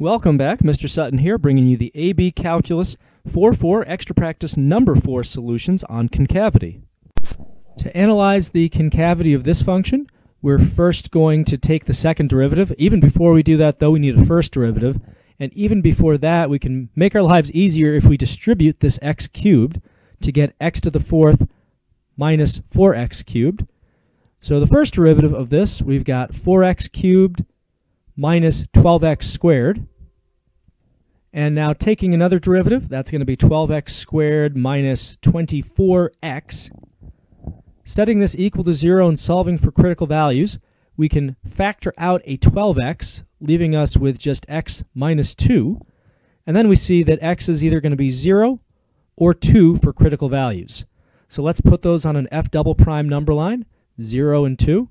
Welcome back. Mr. Sutton here, bringing you the AB Calculus 4-4 Extra Practice Number 4 solutions on concavity. To analyze the concavity of this function, we're first going to take the second derivative. Even before we do that, though, we need a first derivative. And even before that, we can make our lives easier if we distribute this x cubed to get x to the fourth minus 4x cubed. So the first derivative of this, we've got 4x cubed minus 12x squared. And now taking another derivative, that's going to be 12x squared minus 24x. Setting this equal to 0 and solving for critical values, we can factor out a 12x, leaving us with just x minus 2. And then we see that x is either going to be 0 or 2 for critical values. So let's put those on an f double prime number line, 0 and 2.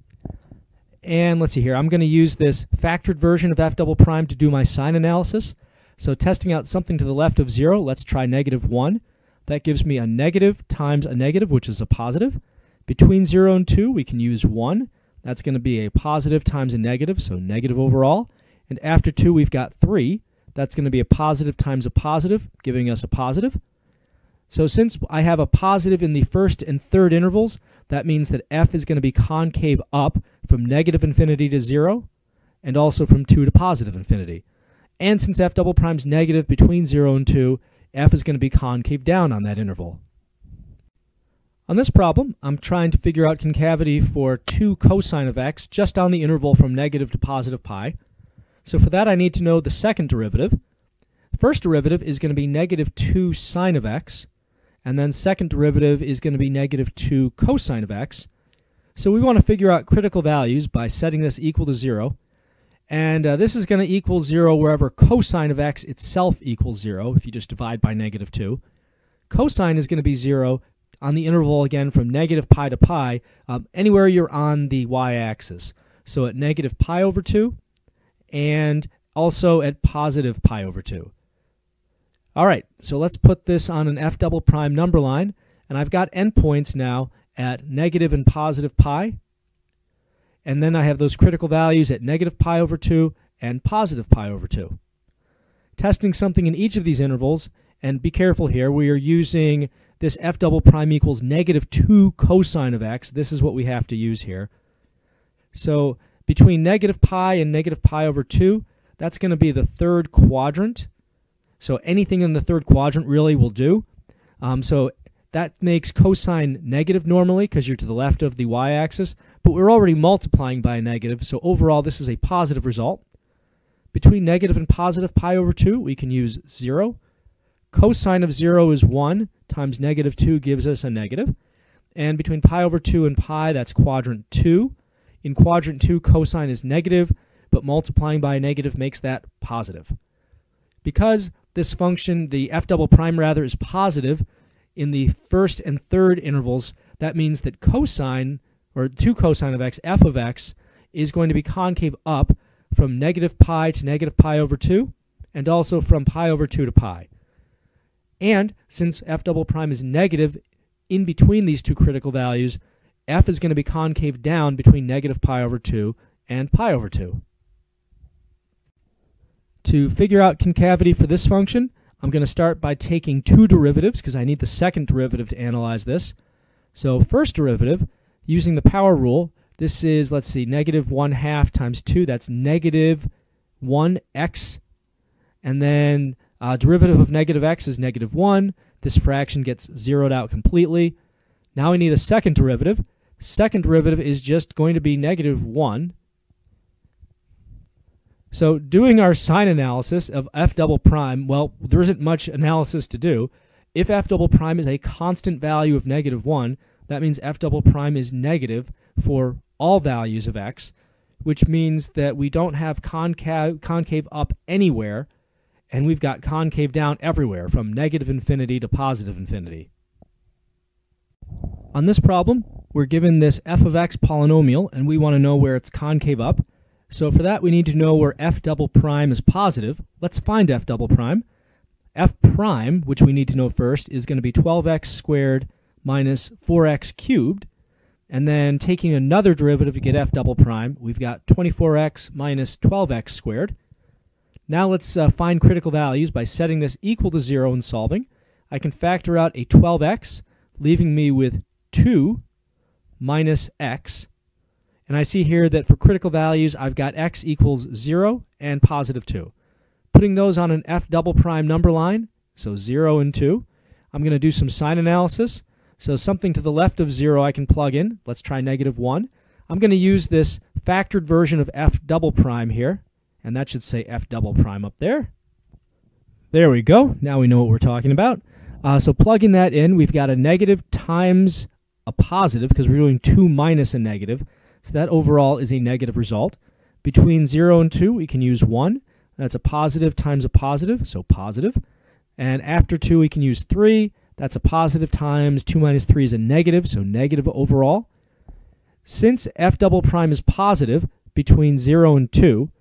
And let's see here, I'm going to use this factored version of f double prime to do my sign analysis. So testing out something to the left of 0, let's try negative 1. That gives me a negative times a negative, which is a positive. Between 0 and 2, we can use 1. That's going to be a positive times a negative, so negative overall. And after 2, we've got 3. That's going to be a positive times a positive, giving us a positive. So since I have a positive in the first and third intervals, that means that f is going to be concave up from negative infinity to 0, and also from 2 to positive infinity. And since f double prime is negative between 0 and 2, f is going to be concave down on that interval. On this problem, I'm trying to figure out concavity for 2 cosine of x just on the interval from negative to positive pi. So for that, I need to know the second derivative. First derivative is going to be negative 2 sine of x, and then second derivative is going to be negative 2 cosine of x. So we want to figure out critical values by setting this equal to 0. And uh, this is going to equal 0 wherever cosine of x itself equals 0, if you just divide by negative 2. Cosine is going to be 0 on the interval again from negative pi to pi, um, anywhere you're on the y-axis. So at negative pi over 2 and also at positive pi over 2. All right, so let's put this on an f double prime number line, and I've got endpoints now at negative and positive pi, and then I have those critical values at negative pi over 2 and positive pi over 2. Testing something in each of these intervals, and be careful here, we are using this f double prime equals negative 2 cosine of x. This is what we have to use here. So between negative pi and negative pi over 2, that's going to be the third quadrant. So anything in the third quadrant really will do. Um, so that makes cosine negative normally because you're to the left of the y-axis, but we're already multiplying by a negative, so overall this is a positive result. Between negative and positive pi over 2, we can use 0. Cosine of 0 is 1 times negative 2 gives us a negative. And between pi over 2 and pi, that's quadrant 2. In quadrant 2, cosine is negative, but multiplying by a negative makes that positive. Because this function, the f double prime rather, is positive in the first and third intervals, that means that cosine, or 2 cosine of x, f of x, is going to be concave up from negative pi to negative pi over 2, and also from pi over 2 to pi. And since f double prime is negative in between these two critical values, f is going to be concave down between negative pi over 2 and pi over 2. To figure out concavity for this function, I'm going to start by taking two derivatives because I need the second derivative to analyze this. So first derivative, using the power rule, this is, let's see, negative 1 half times 2. That's negative 1x. And then uh, derivative of negative x is negative 1. This fraction gets zeroed out completely. Now we need a second derivative. Second derivative is just going to be negative 1. So doing our sign analysis of f double prime, well, there isn't much analysis to do. If f double prime is a constant value of negative 1, that means f double prime is negative for all values of x, which means that we don't have concave, concave up anywhere and we've got concave down everywhere from negative infinity to positive infinity. On this problem, we're given this f of x polynomial, and we want to know where it's concave up. So for that, we need to know where f double prime is positive. Let's find f double prime. f prime, which we need to know first, is going to be 12x squared minus 4x cubed. And then taking another derivative to get f double prime, we've got 24x minus 12x squared. Now let's uh, find critical values by setting this equal to 0 and solving. I can factor out a 12x, leaving me with 2 minus x. And I see here that for critical values, I've got x equals 0 and positive 2. Putting those on an f double prime number line, so 0 and 2, I'm going to do some sign analysis. So something to the left of 0 I can plug in. Let's try negative 1. I'm going to use this factored version of f double prime here, and that should say f double prime up there. There we go. Now we know what we're talking about. Uh, so plugging that in, we've got a negative times a positive because we're doing 2 minus a negative. So that overall is a negative result. Between 0 and 2, we can use 1. That's a positive times a positive, so positive. And after 2, we can use 3. That's a positive times 2 minus 3 is a negative, so negative overall. Since f double prime is positive between 0 and 2,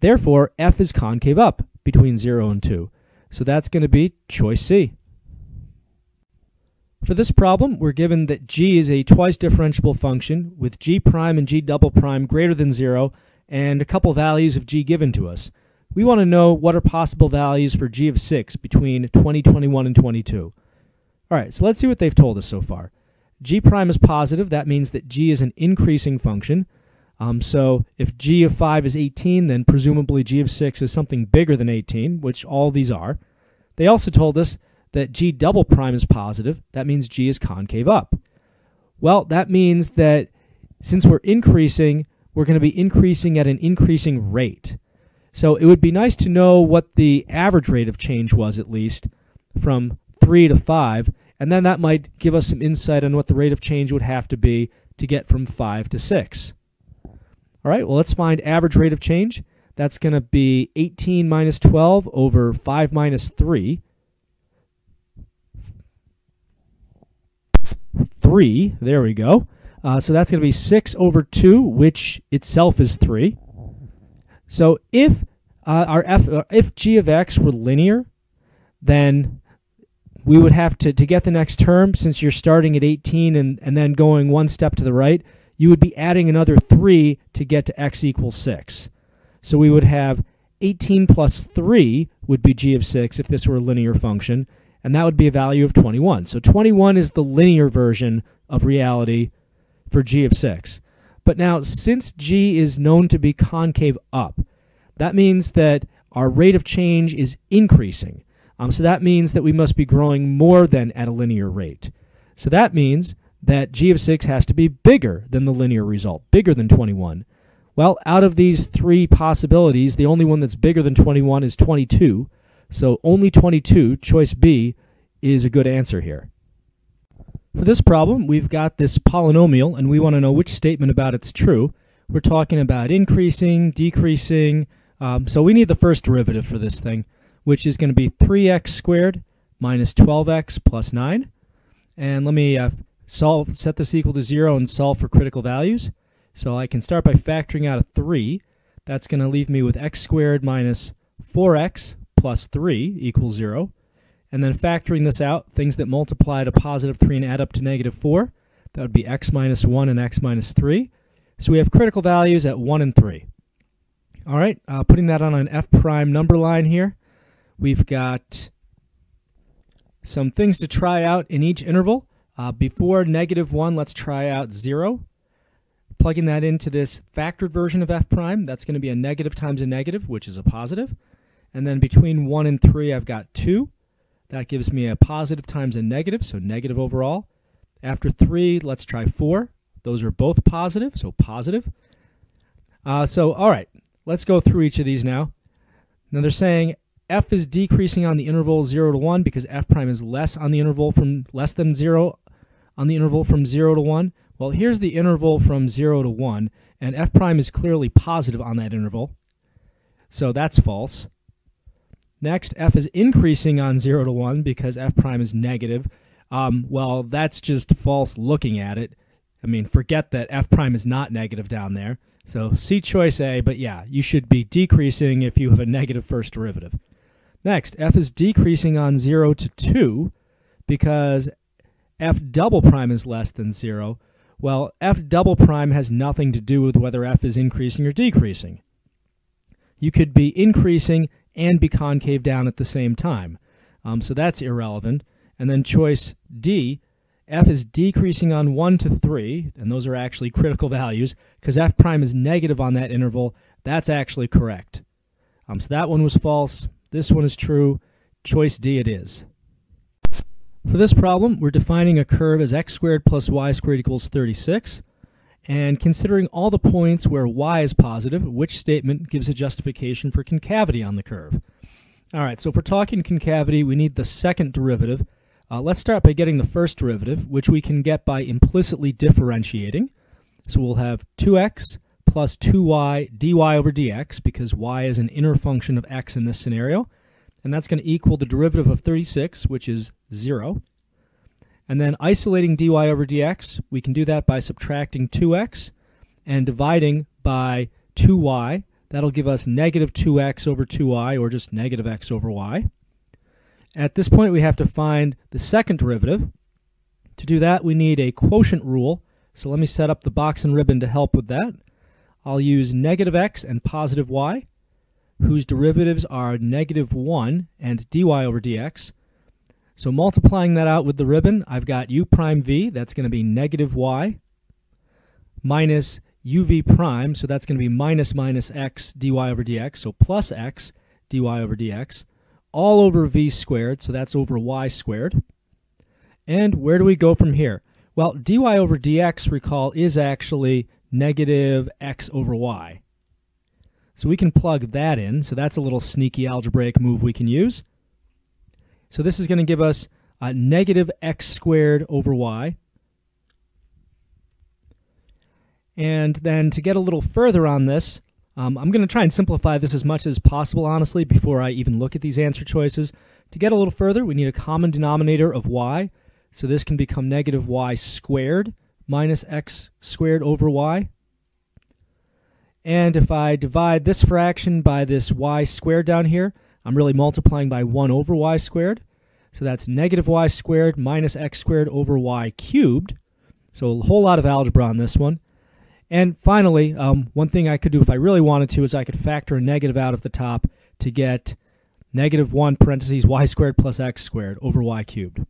therefore f is concave up between 0 and 2. So that's going to be choice C. For this problem, we're given that g is a twice differentiable function with g prime and g double prime greater than 0 and a couple values of g given to us. We want to know what are possible values for g of 6 between 20, 21, and 22. All right, so let's see what they've told us so far g prime is positive, that means that g is an increasing function. Um, so if g of 5 is 18, then presumably g of 6 is something bigger than 18, which all these are. They also told us that g double prime is positive. That means g is concave up. Well, that means that since we're increasing, we're going to be increasing at an increasing rate. So it would be nice to know what the average rate of change was, at least, from 3 to 5, and then that might give us some insight on what the rate of change would have to be to get from 5 to 6. All right, well, let's find average rate of change. That's going to be 18 minus 12 over 5 minus 3. 3, there we go. Uh, so that's going to be 6 over 2, which itself is 3. So if uh, our f, uh, if g of x were linear, then we would have to, to get the next term, since you're starting at 18 and, and then going one step to the right, you would be adding another 3 to get to x equals 6. So we would have 18 plus 3 would be g of 6 if this were a linear function, and that would be a value of 21. So 21 is the linear version of reality for g of 6. But now, since g is known to be concave up, that means that our rate of change is increasing. Um, so that means that we must be growing more than at a linear rate. So that means that g of 6 has to be bigger than the linear result, bigger than 21. Well, out of these three possibilities, the only one that's bigger than 21 is 22. So only 22, choice B, is a good answer here. For this problem, we've got this polynomial, and we want to know which statement about it's true. We're talking about increasing, decreasing, um, so we need the first derivative for this thing which is going to be 3x squared minus 12x plus 9. And let me uh, solve, set this equal to 0 and solve for critical values. So I can start by factoring out a 3. That's going to leave me with x squared minus 4x plus 3 equals 0. And then factoring this out, things that multiply to positive 3 and add up to negative 4, that would be x minus 1 and x minus 3. So we have critical values at 1 and 3. All right, uh, putting that on an f prime number line here, We've got some things to try out in each interval. Uh, before negative 1, let's try out 0. Plugging that into this factored version of f prime, that's going to be a negative times a negative, which is a positive. And then between 1 and 3, I've got 2. That gives me a positive times a negative, so negative overall. After 3, let's try 4. Those are both positive, so positive. Uh, so, all right, let's go through each of these now. Now they're saying f is decreasing on the interval 0 to 1 because f prime is less on the interval from less than 0 on the interval from 0 to 1. Well, here's the interval from 0 to 1, and f prime is clearly positive on that interval. So that's false. Next, f is increasing on 0 to 1 because f prime is negative. Um, well, that's just false looking at it. I mean, forget that f prime is not negative down there. So C choice A, but yeah, you should be decreasing if you have a negative first derivative. Next, f is decreasing on 0 to 2 because f double prime is less than 0. Well, f double prime has nothing to do with whether f is increasing or decreasing. you could be increasing and be concave down at the same time. Um, so that's irrelevant. And then choice D, f is decreasing on 1 to 3, and those are actually critical values, because f prime is negative on that interval. That's actually correct. Um, so that one was false. This one is true. Choice D it is. For this problem, we're defining a curve as x squared plus y squared equals 36. And considering all the points where y is positive, which statement gives a justification for concavity on the curve? All right, so if we're talking concavity, we need the second derivative. Uh, let's start by getting the first derivative, which we can get by implicitly differentiating. So we'll have 2x plus 2y dy over dx, because y is an inner function of x in this scenario. And that's going to equal the derivative of 36, which is 0. And then isolating dy over dx, we can do that by subtracting 2x and dividing by 2y. That'll give us negative 2x over 2y, or just negative x over y. At this point, we have to find the second derivative. To do that, we need a quotient rule. So let me set up the box and ribbon to help with that. I'll use negative x and positive y, whose derivatives are negative 1 and dy over dx. So multiplying that out with the ribbon, I've got u prime v, that's going to be negative y, minus uv prime, so that's going to be minus minus x dy over dx, so plus x dy over dx, all over v squared, so that's over y squared. And where do we go from here? Well, dy over dx, recall, is actually negative x over y. So we can plug that in, so that's a little sneaky algebraic move we can use. So this is going to give us a negative x squared over y. And then to get a little further on this, um, I'm going to try and simplify this as much as possible, honestly, before I even look at these answer choices. To get a little further, we need a common denominator of y. So this can become negative y squared minus x squared over y. And if I divide this fraction by this y squared down here, I'm really multiplying by 1 over y squared. So that's negative y squared minus x squared over y cubed. So a whole lot of algebra on this one. And finally, um, one thing I could do if I really wanted to is I could factor a negative out of the top to get negative 1 parentheses y squared plus x squared over y cubed.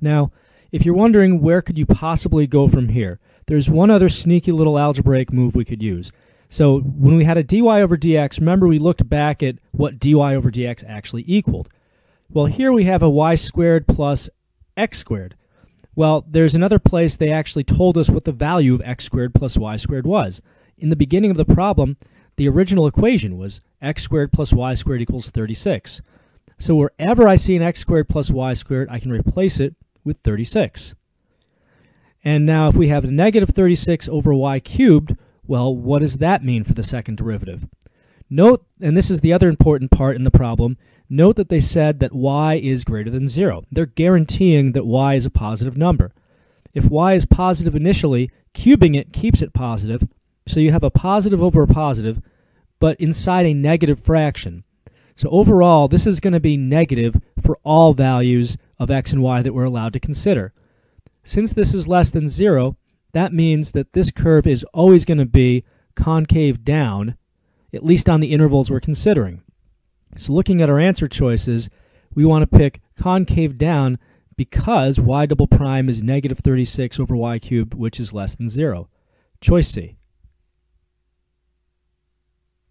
Now, if you're wondering where could you possibly go from here, there's one other sneaky little algebraic move we could use. So when we had a dy over dx, remember we looked back at what dy over dx actually equaled. Well, here we have a y squared plus x squared. Well, there's another place they actually told us what the value of x squared plus y squared was. In the beginning of the problem, the original equation was x squared plus y squared equals 36. So wherever I see an x squared plus y squared, I can replace it with 36. And now if we have a negative 36 over y cubed, well, what does that mean for the second derivative? Note, and this is the other important part in the problem, note that they said that y is greater than 0. They're guaranteeing that y is a positive number. If y is positive initially, cubing it keeps it positive, so you have a positive over a positive, but inside a negative fraction. So overall, this is going to be negative for all values of x and y that we're allowed to consider. Since this is less than 0, that means that this curve is always going to be concave down, at least on the intervals we're considering. So looking at our answer choices, we want to pick concave down because y double prime is negative 36 over y cubed, which is less than 0. Choice C.